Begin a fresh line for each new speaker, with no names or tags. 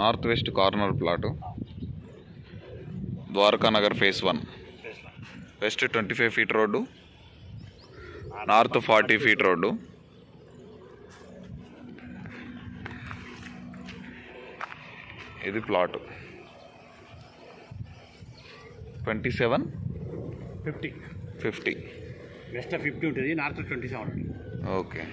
North west corner plot. Dwaraka Nagar phase one. West twenty five feet road. North forty feet road. ఇది plot. Twenty seven.
Fifty.
Fifty.
West fifty ఉంటుంది north twenty seven.
Okay.